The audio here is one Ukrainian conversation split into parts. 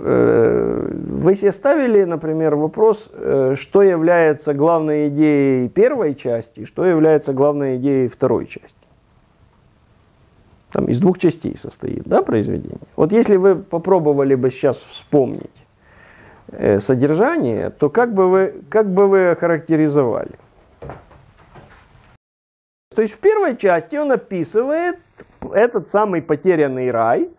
э, вы себе ставили, например, вопрос, э, что является главной идеей первой части, что является главной идеей второй части? Там из двух частей состоит, да, произведение. Вот если вы попробовали бы сейчас вспомнить э, содержание, то как бы вы, как бы вы охарактеризовали? То есть в первой части он описывает этот самый потерянный рай,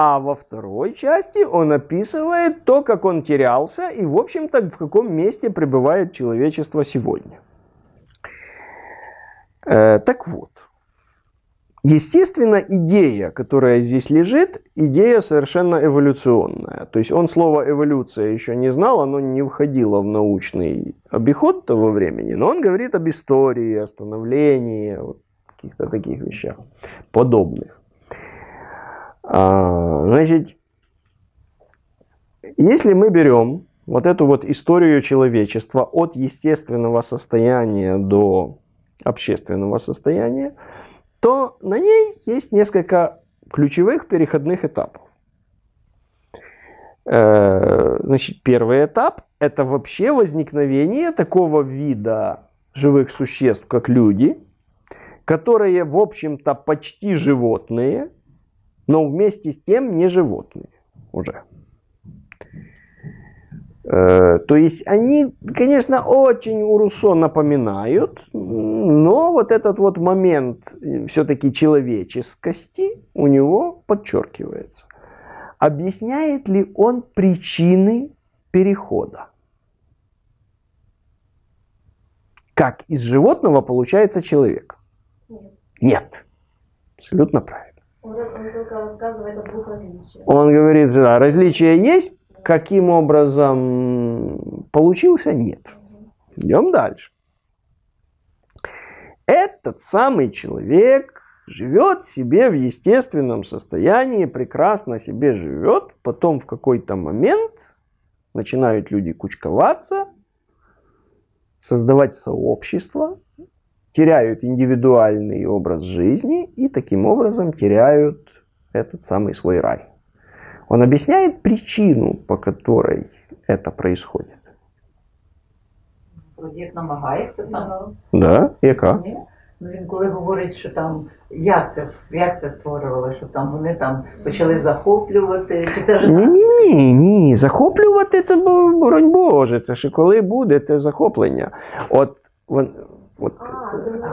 а во второй части он описывает то, как он терялся и, в общем-то, в каком месте пребывает человечество сегодня. Э, так вот, Естественно, идея, которая здесь лежит, идея совершенно эволюционная. То есть он слово эволюция еще не знал, оно не входило в научный обиход того времени, но он говорит об истории, о становлении, вот, каких-то таких вещах подобных. Значит, если мы берем вот эту вот историю человечества от естественного состояния до общественного состояния, то на ней есть несколько ключевых переходных этапов. Э, значит, первый этап – это вообще возникновение такого вида живых существ, как люди, которые, в общем-то, почти животные, но вместе с тем не животные уже. Э, то есть они, конечно, очень у Руссо напоминают, но вот этот вот момент э, все-таки человеческости у него подчеркивается. Объясняет ли он причины перехода? Как из животного получается человек? Нет. Нет. Абсолютно правильно. Он, он только рассказывает о двух различиях. Он говорит, да, различия есть, Каким образом получился? Нет. Идем дальше. Этот самый человек живет себе в естественном состоянии, прекрасно себе живет, потом в какой-то момент начинают люди кучковаться, создавать сообщество, теряют индивидуальный образ жизни и таким образом теряют этот самый свой рай. Он объясняет причину, по которой это происходит. Як намагається там. Да? Яка? Ну він коли говорить, що там як це як це створювали, що там вони там почали захоплювати, чи це вже ні, ні, ні, ні. Захоплювати це боронь Боже. Це ще коли буде це захоплення. От, от, от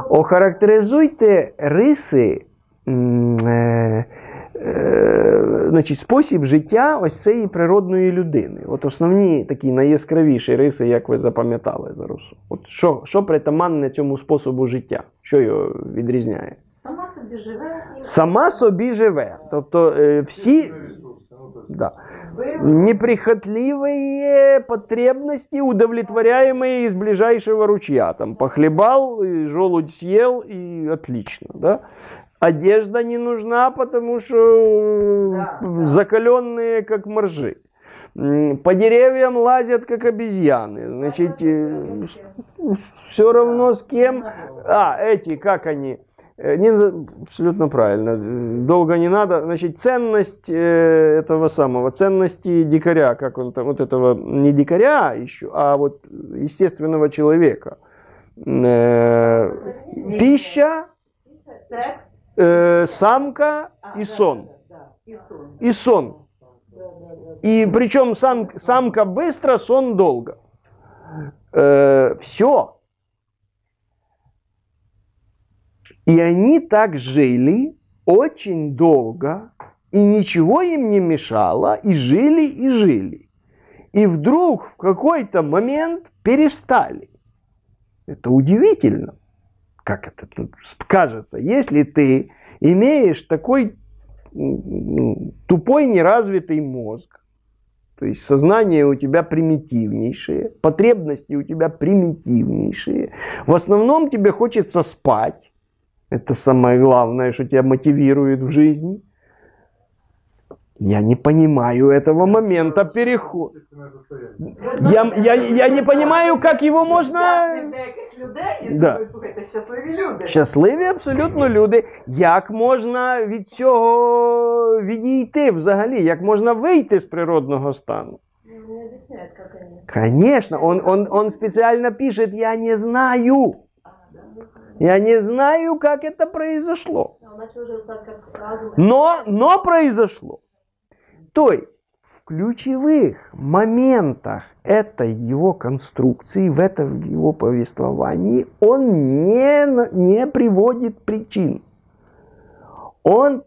охарактеризуйте риси. Е, Е, значить, спосіб життя ось цієї природної людини. От основні такі найяскравіші риси, як ви запам'ятали зараз. От Що що притаманне цьому способу життя? Що його відрізняє? Сама собі живе. Сама собі живе. Тобто е, всі да, неприхотливые потребности, удовлетворяемые из ближайшего ручья. Там похлебал, желудь съел и отлично. Да? Одежда не нужна, потому что да, да. закаленные как моржи. По деревьям лазят, как обезьяны. Значит, э, все равно с кем... А, эти, как они? Э, не, абсолютно правильно. Долго не надо. Значит, ценность э, этого самого, ценности дикаря, как он там, вот этого, не дикаря еще, а вот естественного человека. Пища, э, самка и сон. И сон. И причем сам, самка быстро, сон долго. Все. И они так жили очень долго, и ничего им не мешало, и жили, и жили. И вдруг в какой-то момент перестали. Это удивительно как это тут кажется, если ты имеешь такой тупой неразвитый мозг, то есть сознание у тебя примитивнейшее, потребности у тебя примитивнейшие, в основном тебе хочется спать, это самое главное, что тебя мотивирует в жизни. Я не понимаю этого момента перехода. Я, я, я не понимаю, как его можна. Щасливих деяких людей, я Да. думаю, слухайте, щасливі люди. Щасливі абсолютно люди. Як можна від цього відійти взагалі? Як можна вийти з природного стану? Ну, Не объясняет, как они. Конечно, он, он, он специально пишет, я не знаю. Я не знаю, как это произошло. А. Но, но произошло. То есть в ключевых моментах этой его конструкции, в этом его повествовании, он не, не приводит причин. Он,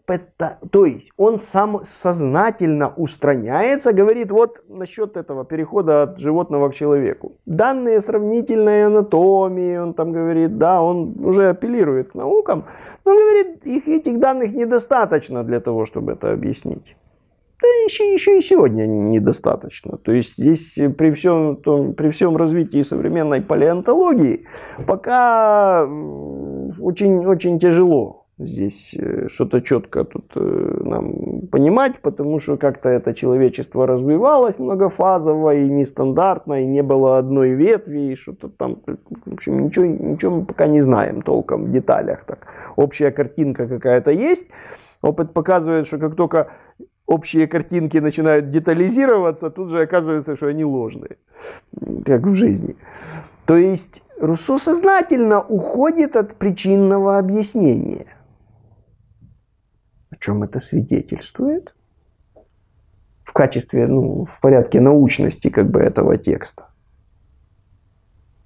то есть он сам сознательно устраняется, говорит вот насчет этого перехода от животного к человеку. Данные сравнительной анатомии, он там говорит, да, он уже апеллирует к наукам, но говорит, их, этих данных недостаточно для того, чтобы это объяснить. Да еще, еще и сегодня недостаточно. То есть здесь при всем, том, при всем развитии современной палеонтологии пока м, очень, очень тяжело здесь э, что-то четко тут э, нам понимать, потому что как-то это человечество развивалось многофазово и нестандартно, и не было одной ветви, и что-то там, в общем, ничего, ничего мы пока не знаем толком в деталях. Так. Общая картинка какая-то есть, опыт показывает, что как только общие картинки начинают детализироваться, тут же оказывается, что они ложные, как в жизни. То есть Руссо сознательно уходит от причинного объяснения. Чем это свидетельствует? В качестве, ну, в порядке научности как бы этого текста.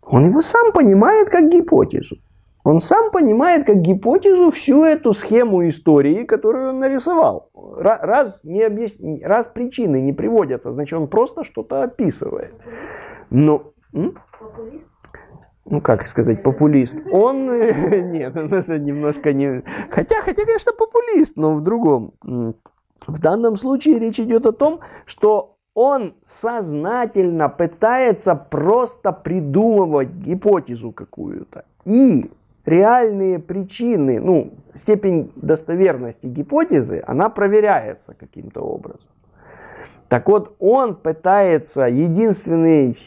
Он его сам понимает как гипотезу. Он сам понимает как гипотезу всю эту схему истории, которую он нарисовал. Ра- Раз, не объяс- раз причины не приводятся, значит он просто что-то описывает. Но, м? Популист. Ну как сказать, популист. Он, э, нет, он немножко не... Хотя, хотя, конечно, популист, но в другом. В данном случае речь идет о том, что он сознательно пытается просто придумывать гипотезу какую-то. И реальные причины, ну, степень достоверности гипотезы, она проверяется каким-то образом. Так вот, он пытается единственный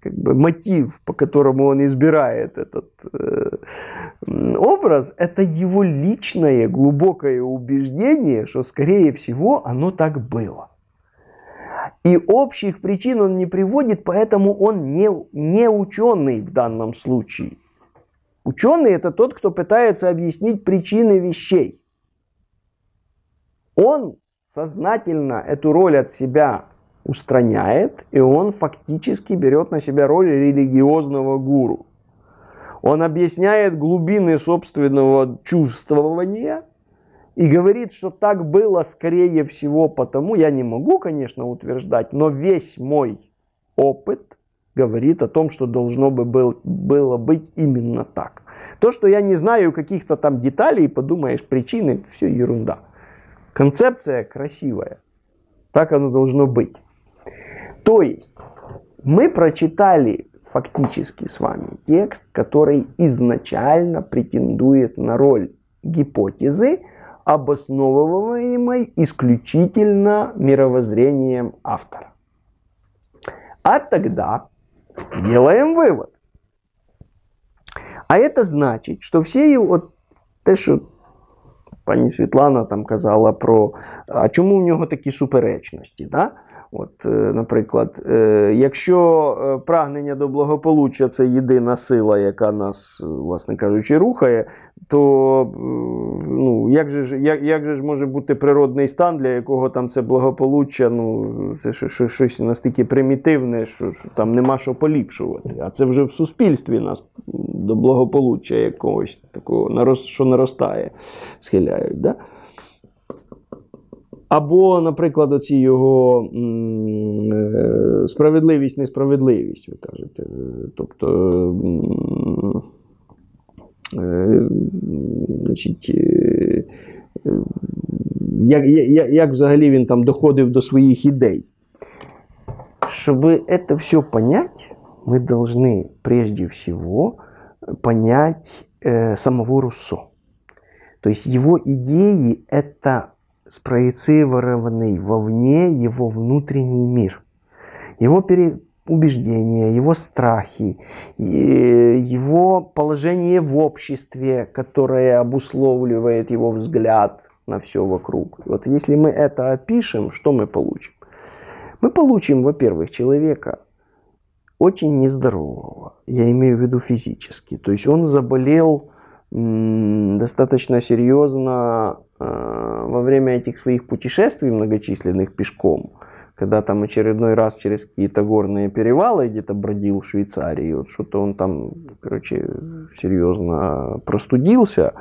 как бы мотив, по которому он избирает этот э, образ, это его личное глубокое убеждение, что, скорее всего, оно так было. И общих причин он не приводит, поэтому он не, не ученый в данном случае. Ученый это тот, кто пытается объяснить причины вещей. Он сознательно эту роль от себя устраняет, и он фактически берет на себя роль религиозного гуру. Он объясняет глубины собственного чувствования и говорит, что так было скорее всего потому, я не могу, конечно, утверждать, но весь мой опыт говорит о том, что должно бы был, было быть именно так. То, что я не знаю каких-то там деталей, подумаешь, причины, все ерунда. Концепция красивая. Так оно должно быть. То есть мы прочитали фактически с вами текст, который изначально претендует на роль гипотезы, обосновываемой исключительно мировоззрением автора. А тогда делаем вывод. А это значить, що всі от те, що пані Світлана там казала про, а чому в нього такі суперечності? Да? От, е, наприклад, е, якщо е, прагнення до благополуччя це єдина сила, яка нас, власне кажучи, рухає, то ну, як, же, ж- як, як же ж може бути природний стан, для якого там це благополуччя, ну, це що- що- щось настільки примітивне, що, що там нема що поліпшувати. А це вже в суспільстві нас до благополуччя якогось такого, що наростає, схиляють. Да? Або, наприклад, оці його м, е, справедливість, несправедливість, ви кажете. Е, Тобто, м, е, значить, е, е, як, як, як взагалі він там доходив до своїх ідей. Чтобы это все понять, мы должны прежде всего понять э, самого Руссо. То есть его идеи – это спроецированный вовне его внутренний мир. Его убеждения, его страхи, и его положение в обществе, которое обусловливает его взгляд на все вокруг. Вот если мы это опишем, что мы получим? Мы получим, во-первых, человека очень нездорового, я имею в виду физически. То есть он заболел достаточно серьезно э, во время этих своих путешествий многочисленных пешком, когда там очередной раз через какие-то горные перевалы где-то бродил в Швейцарии, вот что-то он там, короче, серьезно простудился,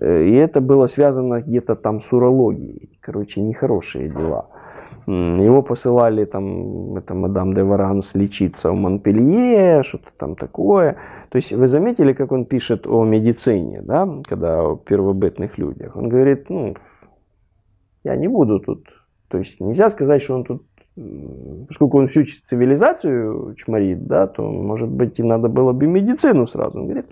э, и это было связано где-то там с урологией, короче, нехорошие дела. Его посылали там, это мадам де Варанс лечиться в Монпелье, что-то там такое. То есть вы заметили, как он пишет о медицине, да, когда о первобытных людях? Он говорит, ну, я не буду тут. То есть нельзя сказать, что он тут, поскольку он всю цивилизацию чморит, да, то, может быть, и надо было бы медицину сразу. Он говорит,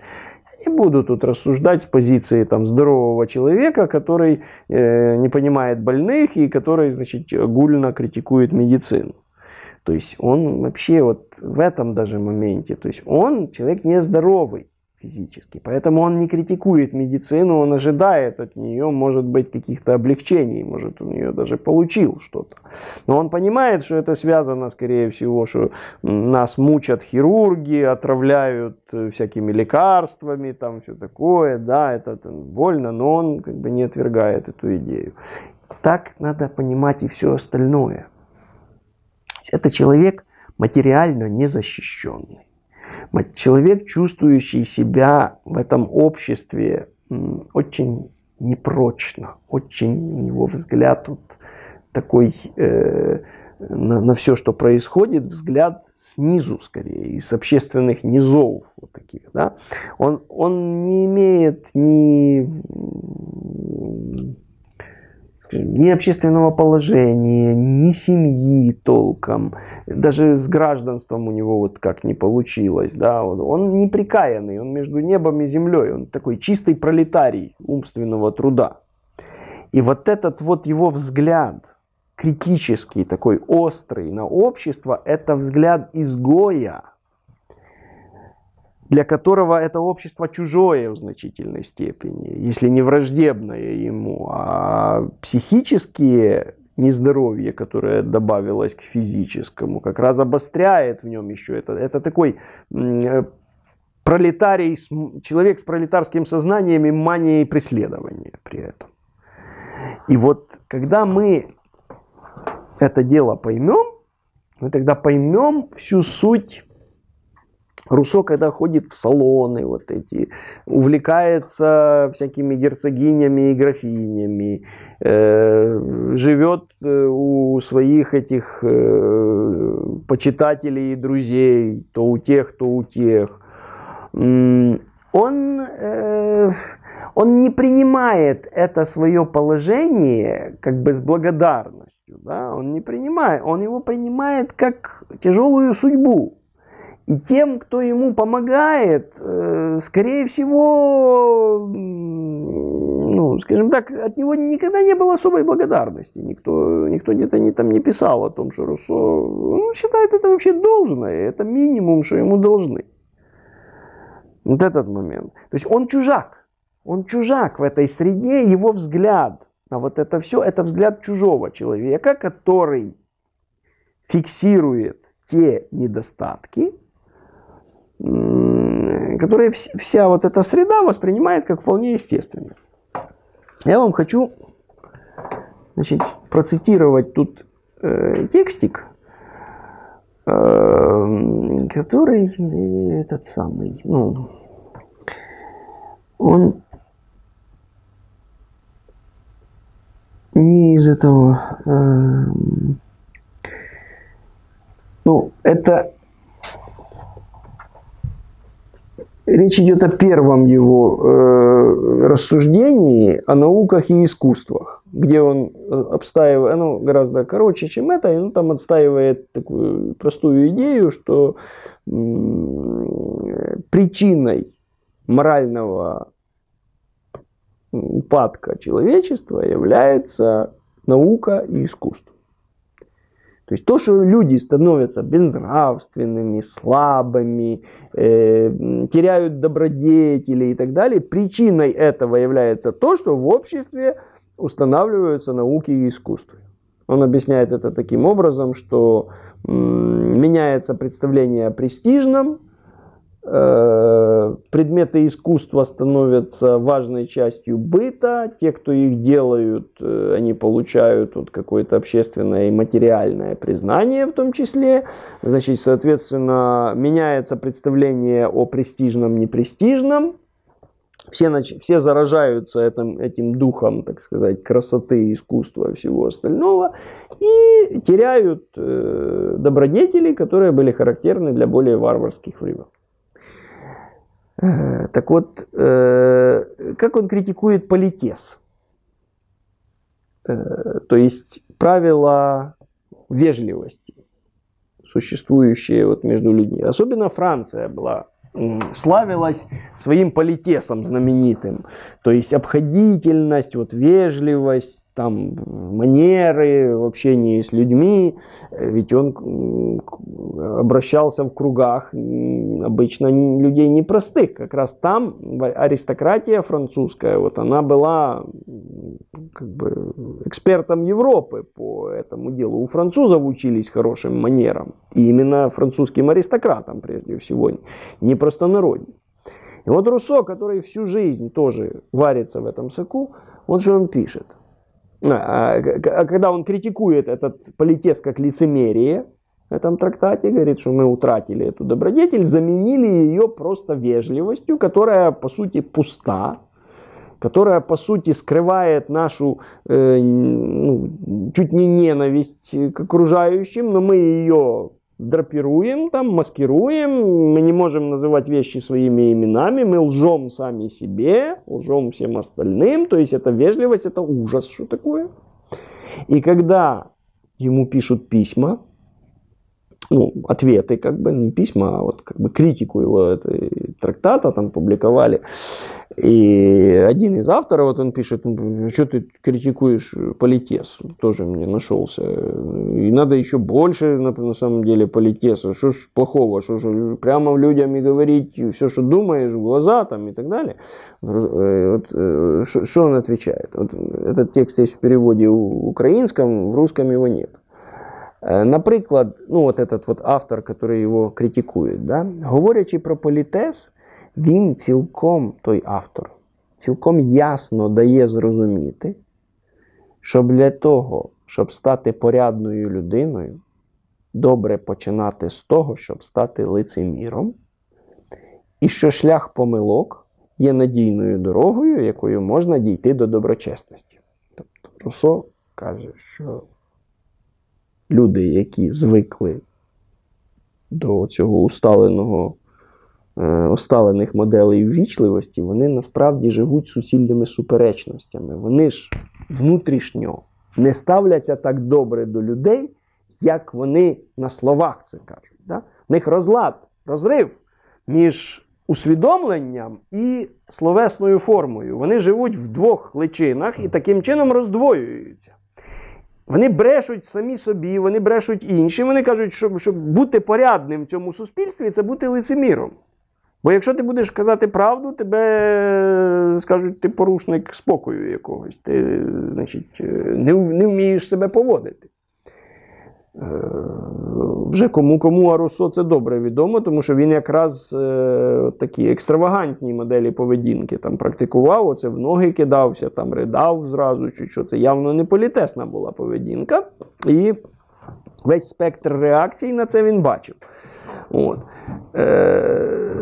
не буду тут рассуждать с позиции там, здорового человека, который э, не понимает больных и который, значит, гульно критикует медицину. То есть он вообще вот в этом даже моменте, то есть он человек нездоровый физически, поэтому он не критикует медицину, он ожидает от нее, может быть, каких-то облегчений, может, он ее даже получил что-то. Но он понимает, что это связано, скорее всего, что нас мучат хирурги, отравляют э, всякими лекарствами, там все такое, да, это там, больно, но он как бы не отвергает эту идею. Так надо понимать и все остальное. Это человек материально незащищенный. Человек, чувствующий себя в этом обществе очень непрочно, очень у него взгляд вот такой э, на, на все, что происходит, взгляд снизу скорее, из общественных низов вот таких, да. Он, он не имеет ни, ни общественного положения, ни семьи толком, даже с гражданством у него вот как не получилось, да, он, он неприкаянный, он между небом и землей, он такой чистый пролетарий умственного труда. И вот этот вот его взгляд, критический, такой острый на общество, это взгляд изгоя, для которого это общество чужое в значительной степени, если не враждебное ему, а психические нездоровье, которое добавилось к физическому, как раз обостряет в нем еще это. Это такой э, пролетарий, человек с пролетарским сознанием и манией преследования при этом. И вот когда мы это дело поймем, мы тогда поймем всю суть Руссо, когда ходит в салоны вот эти, увлекается всякими герцогинями и графинями, э, живет э, у своих этих э, почитателей и друзей, то у тех, то у тех. Он, э, он не принимает это свое положение как бы с благодарностью. Да? Он не принимает, он его принимает как тяжелую судьбу. И тем, кто ему помогает, э, скорее всего, ну, скажем так, от него никогда не было особой благодарности. Никто, никто где-то не, там не писал о том, что Руссо ну, считает это вообще должное. Это минимум, что ему должны. Вот этот момент. То есть он чужак. Он чужак в этой среде, его взгляд на вот это все, это взгляд чужого человека, который фиксирует те недостатки, которые вс- вся вот эта среда воспринимает как вполне естественные. Я вам хочу значит, процитировать тут э, текстик, э, который э, этот самый, ну, он не из этого, эм, ну, это речь идет о первом его э, рассуждении о науках и искусствах, где он э, обстаивает, оно гораздо короче, чем это, и он там отстаивает такую простую идею, что м, причиной морального упадка человечества является наука и искусство. То есть то, что люди становятся безнравственными, слабыми, э, теряют добродетели и так далее, причиной этого является то, что в обществе устанавливаются науки и искусства. Он объясняет это таким образом, что меняется представление о престижном, предметы искусства становятся важной частью быта, те, кто их делают, э, они получают вот какое-то общественное и материальное признание в том числе, значит, соответственно, меняется представление о престижном, непрестижном, все, нач- все заражаются этим, этим духом, так сказать, красоты, искусства и всего остального, и теряют э, добродетели, которые были характерны для более варварских времен. Э, Так вот, э, как он критикует политес? Э, То есть правила вежливости, существующие вот между людьми. Особенно Франция была славилась своим политесом знаменитым. То есть обходительность, вот вежливость, там манеры в общении с людьми. Э, Ведь он обращался в кругах обычно людей непростых. Как раз там аристократия французская, вот она была как бы экспертом Европы по этому делу. У французов учились хорошим манерам. И именно французским аристократам прежде всего, не простонародним. И вот Руссо, который всю жизнь тоже варится в этом соку, вот что он пишет. А, а, когда он критикует этот политес как лицемерие в этом трактате, говорит, что мы утратили эту добродетель, заменили ее просто вежливостью, которая по сути пуста, которая по сути скрывает нашу э, ну, чуть не ненависть к окружающим, но мы ее драпируем, там, маскируем, мы не можем называть вещи своими именами, мы лжем сами себе, лжем всем остальным, то есть это вежливость, это ужас, что такое. И когда ему пишут письма, ну, ответы, как бы, не письма, а вот как бы критику его этой трактата там публиковали. И один из авторов, вот он пишет, «Ну, что ты критикуешь политес, тоже мне нашелся. И надо еще больше, на, на самом деле, политеса. Что ж плохого, что ж прямо людям и говорить все, что думаешь, в глаза там и так далее. Э, Вот, э, что что он отвечает? Вот этот текст есть в переводе у- украинском, в русском его нет. Е, Наприклад, ну от этот от автор, який його критикує, да? говорячи про політез, він цілком, той автор, цілком ясно дає зрозуміти, що для того, щоб стати порядною людиною, добре починати з того, щоб стати лицеміром, і що шлях помилок є надійною дорогою, якою можна дійти до доброчесності. Тобто Руссо каже, що люди, які звикли до цього усталеного, е, усталених моделей ввічливості, вони насправді живуть суцільними суперечностями. Вони ж внутрішньо не ставляться так добре до людей, як вони на словах це кажуть. Да? В них розлад, розрив між усвідомленням і словесною формою. Вони живуть в двох личинах і таким чином роздвоюються. Вони брешуть самі собі, вони брешуть іншим. Вони кажуть, що щоб бути порядним в цьому суспільстві, це бути лицеміром. Бо якщо ти будеш казати правду, тебе е, скажуть, ти порушник спокою якогось, ти значить, е, не, не вмієш себе поводити. Е, Вже кому кому а Руссо це добре відомо, тому що він якраз е, такі екстравагантні моделі поведінки там практикував, оце в ноги кидався, там ридав зразу, чи що це явно не політесна була поведінка. І весь спектр реакцій на це він бачив. От. Е,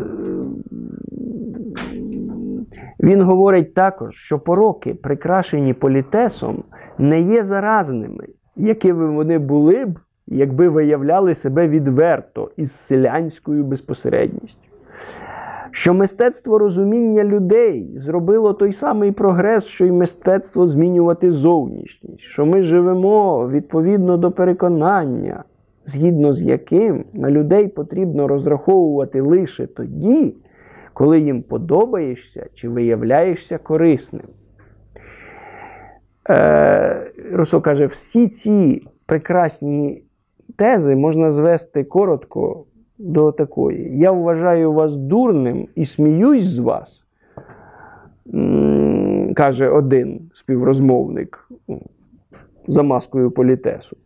він говорить також, що пороки, прикрашені політесом, не є заразними, якими вони були б, якби виявляли себе відверто із селянською безпосередністю. Що мистецтво розуміння людей зробило той самий прогрес, що й мистецтво змінювати зовнішність, що ми живемо відповідно до переконання, згідно з яким на людей потрібно розраховувати лише тоді, коли їм подобаєшся чи виявляєшся корисним. Е, Руссо каже, всі ці прекрасні тези можна звести коротко до такої. Я вважаю вас дурним і сміюсь з вас, каже один співрозмовник за маскою політесу.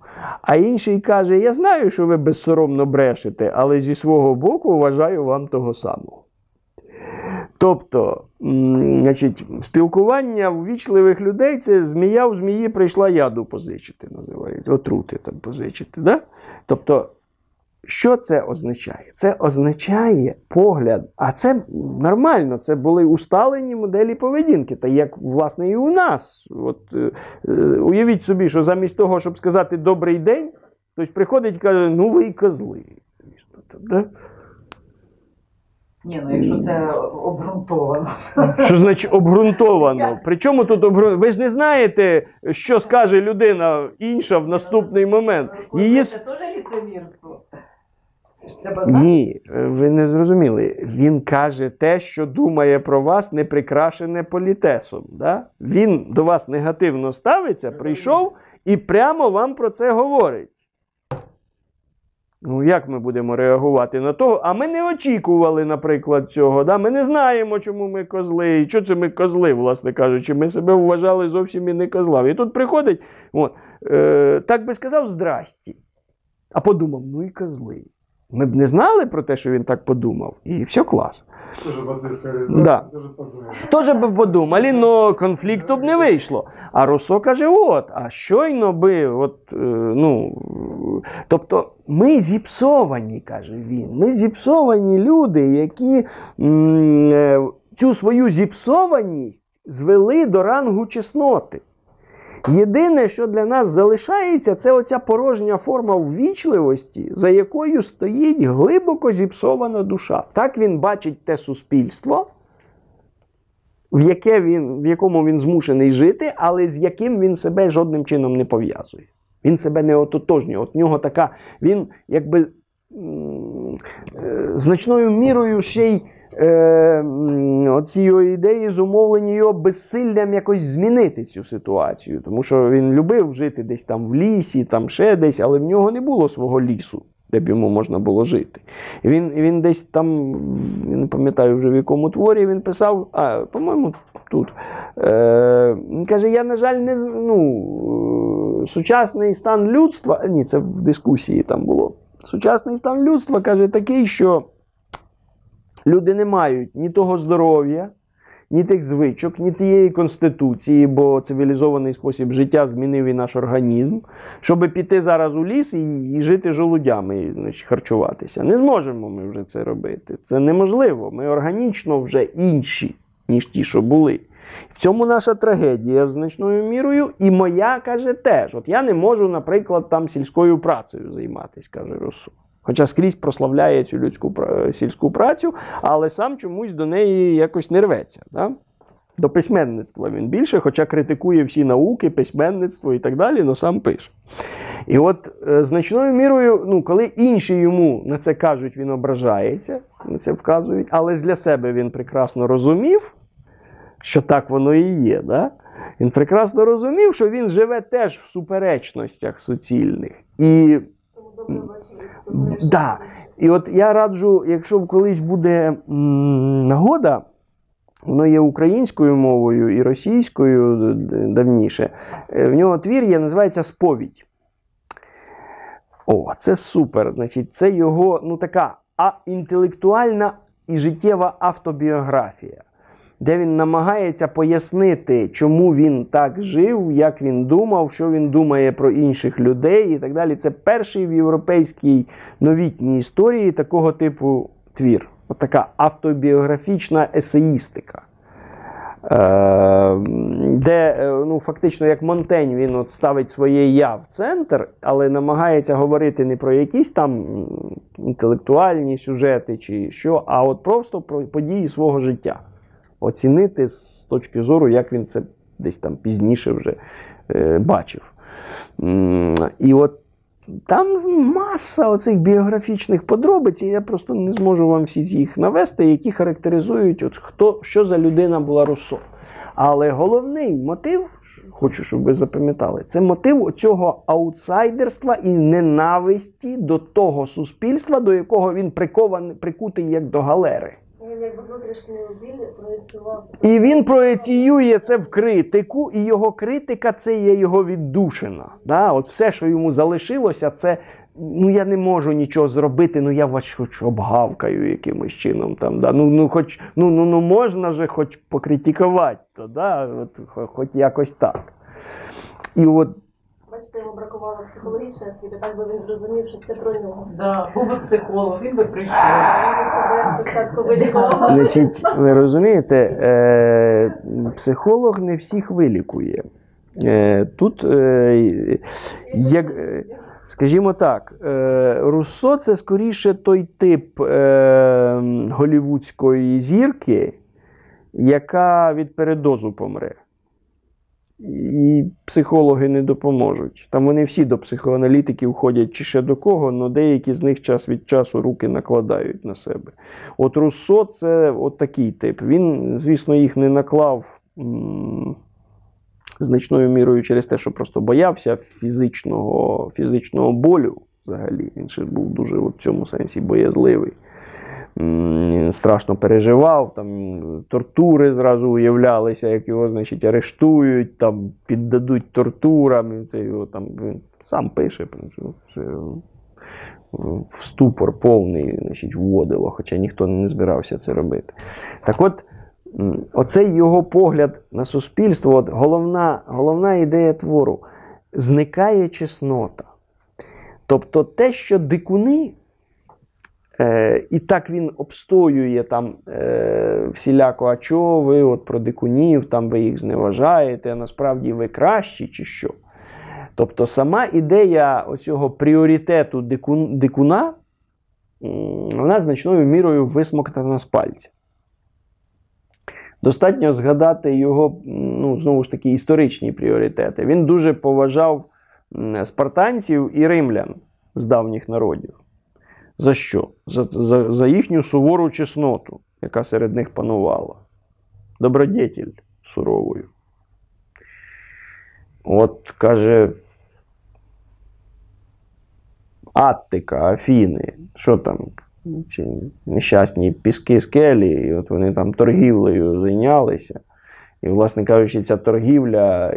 А інший каже: Я знаю, що ви безсоромно брешете, але зі свого боку вважаю вам того самого. Тобто, значить, спілкування ввічливих людей це змія в змії прийшла яду позичити, називається, отрути там позичити. Да? Тобто, що це означає? Це означає погляд, а це нормально, це були усталені моделі поведінки, та як, власне, і у нас. От, е, е, уявіть собі, що замість того, щоб сказати добрий день, хтось приходить і каже, ну ви і козли. Звісно, да? Ні, ну якщо це обґрунтовано. Що значить обґрунтовано? Причому тут обґрунтовано? Ви ж не знаєте, що скаже людина інша в наступний момент. Її... Це теж ліцемірство. Ні, е, ви не зрозуміли. Він каже те, що думає про вас, не прикрашене політесом. Да? Він до вас негативно ставиться, прийшов і прямо вам про це говорить. Ну, як ми будемо реагувати на того? А ми не очікували, наприклад, цього. Да? Ми не знаємо, чому ми козли. І що це ми козли, власне кажучи. Ми себе вважали зовсім і не козлами. І тут приходить, от, е, так би сказав, здрасті. А подумав, ну і козли. Ми б не знали про те, що він так подумав, і все клас. Тоже Да. Тоже б подумали, але конфлікту б не вийшло. А Руссо каже: от, а щойно би, от, е, ну, тобто ми зіпсовані, каже він. Ми зіпсовані люди, які м, е, цю свою зіпсованість звели до рангу чесноти. Єдине, що для нас залишається, це оця порожня форма ввічливості, за якою стоїть глибоко зіпсована душа. Так він бачить те суспільство, в, яке він, в якому він змушений жити, але з яким він себе жодним чином не пов'язує. Він себе не ототожнює. От нього така, він якби е, значною мірою ще й е, м, оці його ідеї зумовлені його безсиллям якось змінити цю ситуацію. Тому що він любив жити десь там в лісі, там ще десь, але в нього не було свого лісу, де б йому можна було жити. Він, він десь там, я не пам'ятаю вже в якому творі він писав, а, по-моєму, тут. Е, каже: я, на жаль, не ну, е, сучасний стан людства. Ні, це в дискусії там було. Сучасний стан людства каже такий, що люди не мають ні того здоров'я, ні тих звичок, ні тієї конституції, бо цивілізований спосіб життя змінив і наш організм, щоб піти зараз у ліс і, і жити жолудями, і, значить, харчуватися. Не зможемо ми вже це робити. Це неможливо. Ми органічно вже інші, ніж ті, що були. В цьому наша трагедія значною мірою, і моя каже теж. От я не можу, наприклад, там сільською працею займатися, каже Руссо. Хоча скрізь прославляє цю людську сільську працю, але сам чомусь до неї якось не рветься. Да? До письменництва він більше, хоча критикує всі науки, письменництво і так далі, але сам пише. І от е, значною мірою, ну, коли інші йому на це кажуть, він ображається, на це вказують, але для себе він прекрасно розумів, що так воно і є. Да? Він прекрасно розумів, що він живе теж в суперечностях суцільних. І. Да. І от я раджу, якщо колись буде нагода, воно є українською мовою і російською давніше. е, В нього твір є, називається Сповідь. О, це супер. Значить, це його ну, така а, інтелектуальна і життєва автобіографія, де він намагається пояснити, чому він так жив, як він думав, що він думає про інших людей і так далі. Це перший в європейській новітній історії такого типу твір. От така автобіографічна есеїстика. Е, де е, ну, фактично як Монтень він от ставить своє я в центр, але намагається говорити не про якісь там інтелектуальні сюжети чи що, а от просто про події свого життя. Оцінити з точки зору, як він це десь там пізніше вже е, бачив. І от там маса оцих біографічних подробиць, і я просто не зможу вам всі їх навести, які характеризують, от хто, що за людина була Руссо. Але головний мотив, хочу, щоб ви запам'ятали. Це мотив цього аутсайдерства і ненависті до того суспільства, до якого він прикований, прикутий як до галери. Якби внутрішню біль проєцював. І він проеціює це в критику, і його критика це є його віддушина. Да? От все, що йому залишилося, це ну я не можу нічого зробити, ну я вас хоч обгавкаю якимось чином. Там, да? ну, ну, хоч, ну, ну, ну можна же хоч покритикувати, то, да? от, хоч якось так. І от Бачите, йому бракувало психологічної освіти, так би він зрозумів, що це про нього. Да, був би психолог, він би прийшов. Спочатку вилікував. Значить, ви розумієте, е, психолог не всіх вилікує. Е, тут, е, як, скажімо так, е, Руссо це скоріше той тип е, голівудської зірки, яка від передозу помре. І психологи не допоможуть. Там вони всі до психоаналітиків ходять чи ще до кого, але деякі з них час від часу руки накладають на себе. От Руссо це от такий тип. Він, звісно, їх не наклав значною мірою через те, що просто боявся фізичного, фізичного болю взагалі. Він ще був дуже в цьому сенсі боязливий. Страшно переживав, там тортури зразу уявлялися, як його, значить, арештують, там піддадуть тортурам. Його там він сам пише, в ступор повний значить, вводило, хоча ніхто не збирався це робити. Так от, оцей його погляд на суспільство, от головна, головна ідея твору зникає чеснота. Тобто те, що дикуни, е, і так він обстоює там е, всіляко, а чого ви от про дикунів, там ви їх зневажаєте, а насправді ви кращі чи що. Тобто сама ідея оцього пріоритету дикун, дикуна, вона значною мірою висмоктана з пальця. Достатньо згадати його, ну, знову ж таки, історичні пріоритети. Він дуже поважав спартанців і римлян з давніх народів. За що? За, за, за їхню сувору чесноту, яка серед них панувала. Добродетель суровою. От каже. Аттика, Афіни, що там, ці нещасні піски скелі, і от вони там торгівлею зайнялися. І, власне кажучи, ця торгівля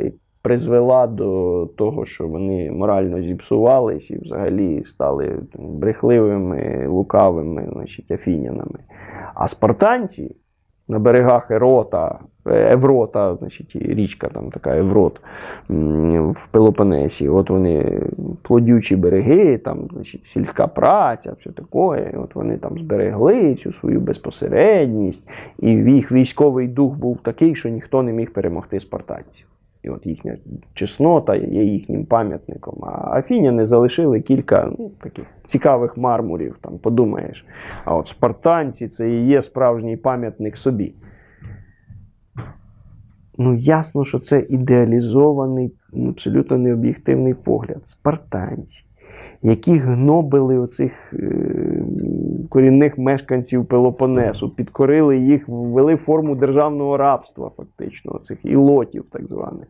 призвела до того, що вони морально зіпсувались і взагалі стали брехливими, лукавими значить, афінянами. А спартанці на берегах Ерота, Еврота, значить, річка там така Еврот в Пелопонесі. От вони плодючі береги, там, значить, сільська праця, все таке. От вони там зберегли цю свою безпосередність, і їх військовий дух був такий, що ніхто не міг перемогти спартанців. От їхня чеснота є їхнім пам'ятником. А афіняни залишили кілька ну, таких цікавих мармурів, там подумаєш. А от спартанці це і є справжній пам'ятник собі. Ну, ясно, що це ідеалізований, абсолютно необ'єктивний погляд. Спартанці, які гнобили оцих е, корінних мешканців Пелопонесу, підкорили їх, ввели форму державного рабства, фактично, цих ілотів, так званих.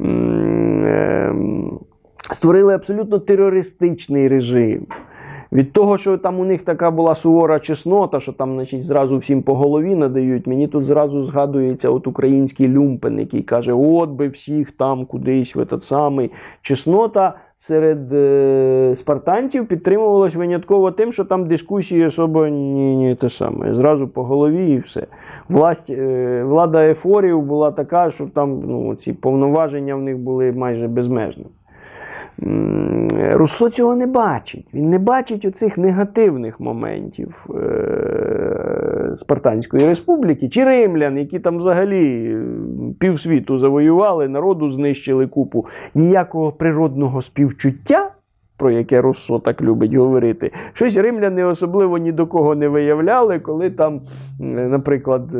Ем, Створили абсолютно терористичний режим. Від того, що там у них така була сувора чеснота, що там значить, зразу всім по голові надають, мені тут зразу згадується от український люмпен, який каже: от би всіх там кудись в этот самий. Чеснота серед е, спартанців підтримувалось винятково тим, що там дискусії особо ні, ні те саме. Зразу по голові і все. Власть, е, влада ефорів була така, що там ну, ці повноваження в них були майже безмежними. Руссо цього не бачить. Він не бачить оцих негативних моментів е- Спартанської республіки чи римлян, які там взагалі е, півсвіту завоювали, народу знищили купу. Ніякого природного співчуття, про яке Руссо так любить говорити, щось римляни особливо ні до кого не виявляли, коли там, наприклад, е,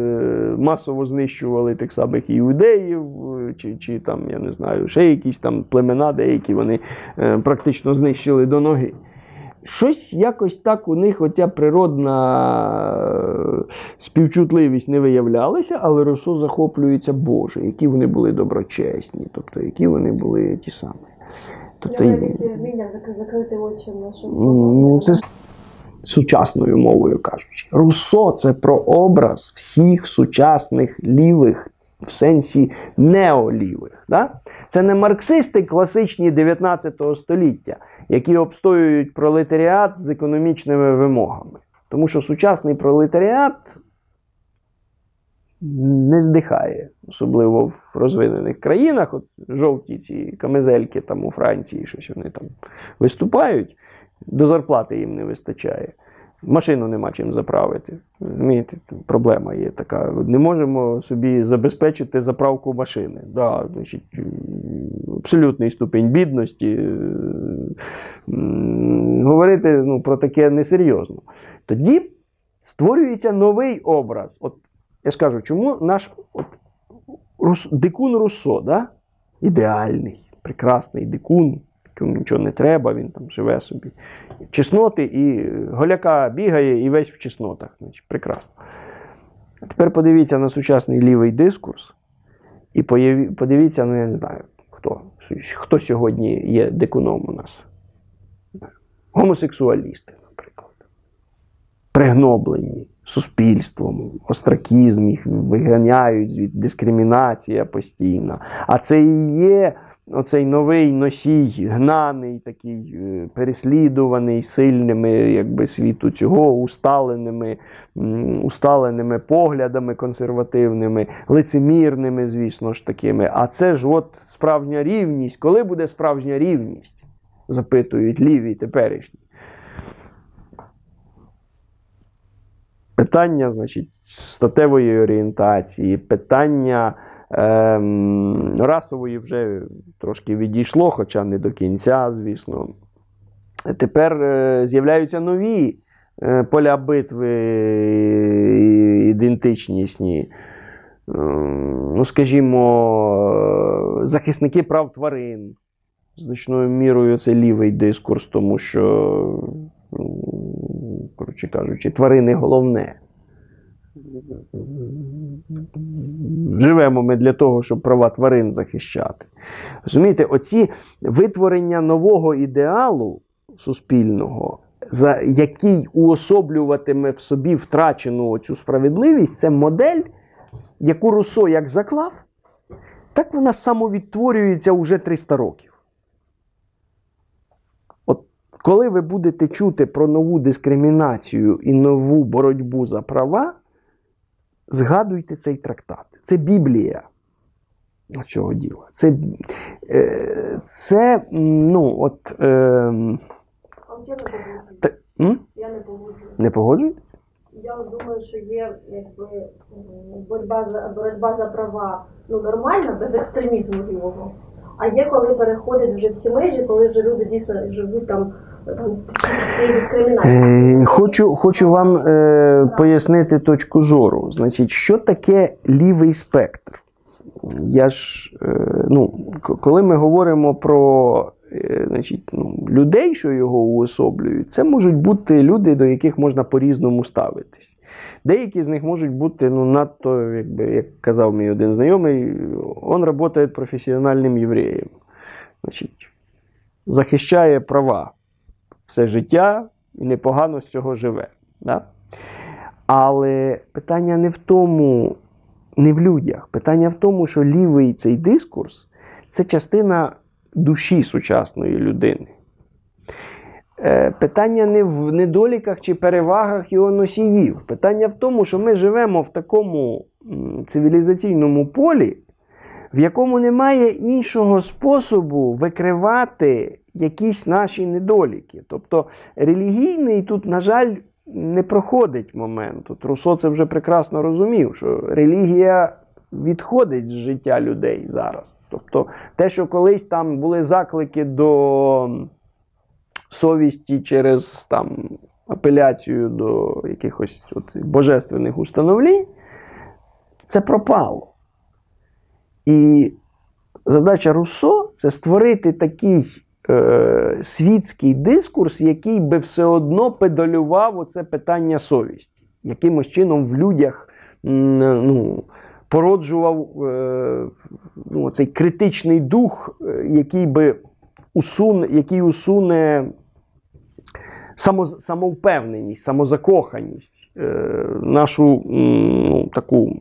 масово знищували тих самих іудеїв, е, чи, чи там, я не знаю, ще якісь там племена, деякі вони е, практично знищили до ноги. Щось якось так у них оця природна співчутливість не виявлялася, але Руссо захоплюється Боже, які вони були доброчесні, тобто які вони були ті самі. Тобто, вміння закрити очі на щось. Ну, це сучасною мовою кажучи. Руссо це про образ всіх сучасних лівих в сенсі неолівих. Да? Це не марксисти класичні 19 століття, які обстоюють пролетаріат з економічними вимогами. Тому що сучасний пролетаріат не здихає, особливо в розвинених країнах. От жовті ці камезельки там у Франції, щось вони там виступають, до зарплати їм не вистачає. Машину нема чим заправити. Розумієте, проблема є така. Не можемо собі забезпечити заправку машини. Да, значить, абсолютний ступень бідності. Говорити ну, про таке несерйозно. Тоді створюється новий образ. От я ж кажу, чому наш от, Рус, дикун Руссо, да? ідеальний, прекрасний дикун, якому нічого не треба, він там живе собі. Чесноти і голяка бігає і весь в чеснотах. Значить, прекрасно. А тепер подивіться на сучасний лівий дискурс і подивіться, ну я не знаю, хто, хто сьогодні є дикуном у нас. Гомосексуалісти, наприклад пригноблені суспільством, остракізм, їх виганяють дискримінація постійна. А це і є оцей новий носій, гнаний, такий е, переслідуваний сильними якби, світу цього, усталеними, усталеними поглядами консервативними, лицемірними, звісно ж такими. А це ж от справжня рівність. Коли буде справжня рівність? Запитують ліві теперішні. Питання, значить, статевої орієнтації, питання ем, расової вже трошки відійшло, хоча не до кінця, звісно. Тепер е, з'являються нові е, поля битви ідентичнісні. Ем, ну, скажімо, е, захисники прав тварин. Значною мірою це лівий дискурс, тому що, ну, коротше кажучи, тварини головне. Живемо ми для того, щоб права тварин захищати. Розумієте, оці витворення нового ідеалу суспільного, за який уособлюватиме в собі втрачену цю справедливість, це модель, яку Руссо як заклав, так вона самовідтворюється уже 300 років. Коли ви будете чути про нову дискримінацію і нову боротьбу за права, згадуйте цей трактат. Це Біблія цього діла. Це, е, це ну, от, е, я не погоджуюсь. та, м? Я не погоджуюсь. не погоджуєте? Я думаю, що є якби боротьба за боротьба за права ну нормальна, без екстремізму лівого. А є коли переходять вже всі межі, коли вже люди дійсно живуть там, Е, хочу, хочу вам е, пояснити точку зору. Значить, що таке лівий спектр? Я ж, е, ну, коли ми говоримо про е, значить, ну, людей, що його уособлюють, це можуть бути люди, до яких можна по-різному ставитись. Деякі з них можуть бути ну, надто, якби, як казав мій один знайомий, він працює професіональним євреєм. Значить, захищає права все життя і непогано з цього живе. Да? Але питання не в тому, не в людях. Питання в тому, що лівий цей дискурс це частина душі сучасної людини. Е, Питання не в недоліках чи перевагах його носіїв. Питання в тому, що ми живемо в такому цивілізаційному полі, в якому немає іншого способу викривати якісь наші недоліки. Тобто релігійний тут, на жаль, не проходить момент. От Руссо це вже прекрасно розумів, що релігія відходить з життя людей зараз. Тобто, те, що колись там були заклики до совісті через там, апеляцію до якихось от, божественних установлінь, це пропало. І задача Руссо це створити такий е, світський дискурс, який би все одно педалював оце питання совісті, якимось чином в людях ну, породжував е, ну, цей критичний дух, е, який би усуне, який усуне само, самовпевненість, самозакоханість, нашу ну, таку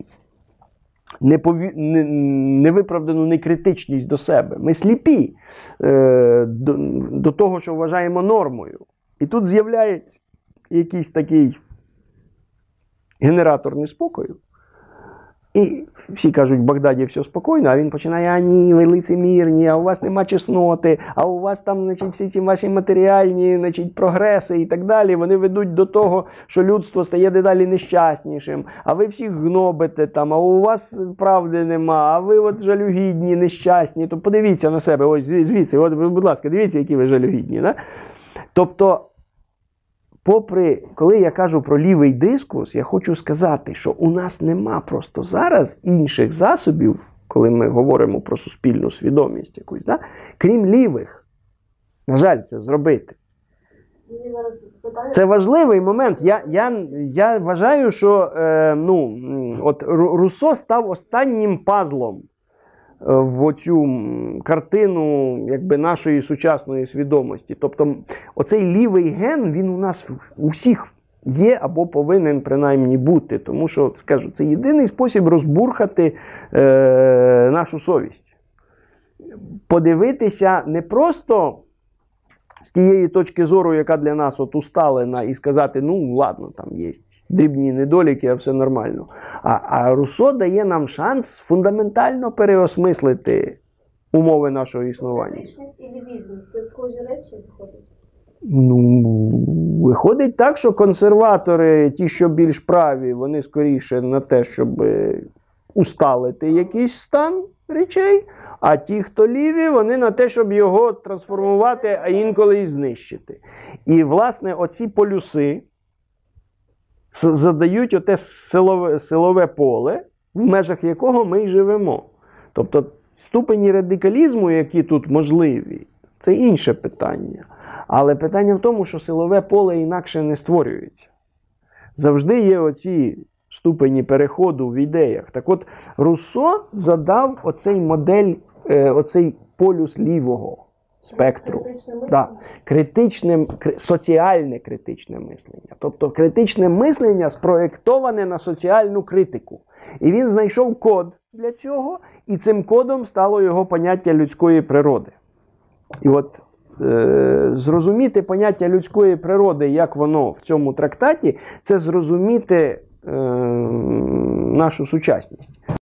непові... невиправдану некритичність до себе. Ми сліпі е, до, до того, що вважаємо нормою. І тут з'являється якийсь такий генератор неспокою. І всі кажуть, в Багдаді все спокійно, а він починає, а ні, ви лицемірні, а у вас нема чесноти, а у вас там значить, всі ці ваші матеріальні значить, прогреси і так далі. Вони ведуть до того, що людство стає дедалі нещаснішим, а ви всіх гнобите там, а у вас правди нема, а ви от жалюгідні, нещасні. То подивіться на себе, ось звідси, от, будь ласка, дивіться, які ви жалюгідні. Да? Тобто, попри, коли я кажу про лівий дискурс, я хочу сказати, що у нас нема просто зараз інших засобів, коли ми говоримо про суспільну свідомість якусь, да? крім лівих. На жаль, це зробити. Це важливий момент. Я, я, я вважаю, що е, ну, от Руссо став останнім пазлом в оцю картину якби, нашої сучасної свідомості. Тобто, оцей лівий ген він у нас у всіх є або повинен принаймні бути. Тому що скажу, це єдиний спосіб розбурхати е, нашу совість. Подивитися не просто з тієї точки зору, яка для нас от усталена, і сказати, ну ладно, там є дрібні недоліки, а все нормально. А, а Руссо дає нам шанс фундаментально переосмислити умови нашого існування. Критичність і лівізм це схожі речі виходять. Ну, виходить так, що консерватори, ті, що більш праві, вони скоріше на те, щоб е, усталити якийсь стан речей, а ті, хто ліві, вони на те, щоб його трансформувати, а інколи і знищити. І, власне, оці полюси задають оте силове, силове поле, в межах якого ми й живемо. Тобто ступені радикалізму, які тут можливі, це інше питання. Але питання в тому, що силове поле інакше не створюється. Завжди є оці ступені переходу в ідеях. Так от Руссо задав оцей модель, е, оцей полюс лівого спектру. Да. Критичне, соціальне критичне мислення. Тобто критичне мислення спроєктоване на соціальну критику. І він знайшов код для цього, і цим кодом стало його поняття людської природи. І от е, зрозуміти поняття людської природи, як воно в цьому трактаті, це зрозуміти е, нашу сучасність.